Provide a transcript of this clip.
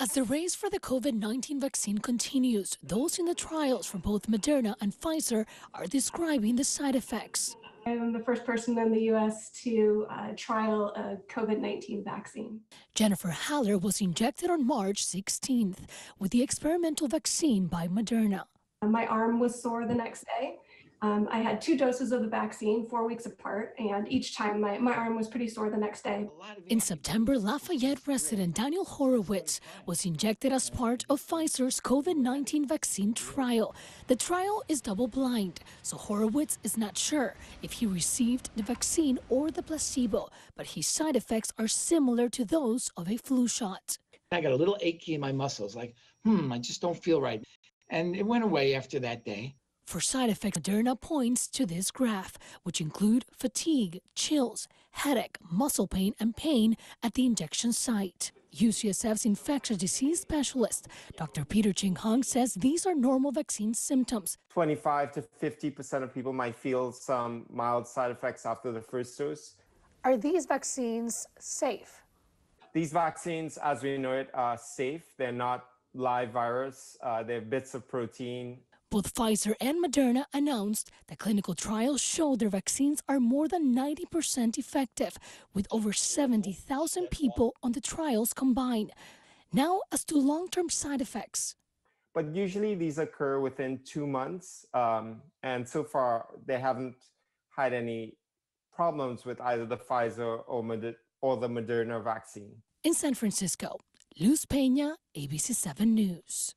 As the race for the COVID 19 vaccine continues, those in the trials for both Moderna and Pfizer are describing the side effects. I'm the first person in the US to uh, trial a COVID 19 vaccine. Jennifer Haller was injected on March 16th with the experimental vaccine by Moderna. My arm was sore the next day. Um, I had two doses of the vaccine, four weeks apart, and each time my, my arm was pretty sore the next day. In September, Lafayette resident Daniel Horowitz was injected as part of Pfizer's COVID 19 vaccine trial. The trial is double blind, so Horowitz is not sure if he received the vaccine or the placebo, but his side effects are similar to those of a flu shot. I got a little achy in my muscles, like, hmm, I just don't feel right. And it went away after that day. For side effects, Moderna points to this graph, which include fatigue, chills, headache, muscle pain, and pain at the injection site. UCSF's infectious disease specialist, Dr. Peter Chin-Hong, says these are normal vaccine symptoms. 25 to 50% of people might feel some mild side effects after the first dose. Are these vaccines safe? These vaccines, as we know it, are safe. They're not live virus. Uh, they're bits of protein both Pfizer and Moderna announced that clinical trials show their vaccines are more than 90% effective, with over 70,000 people on the trials combined. Now, as to long term side effects. But usually these occur within two months, um, and so far they haven't had any problems with either the Pfizer or, or the Moderna vaccine. In San Francisco, Luz Peña, ABC 7 News.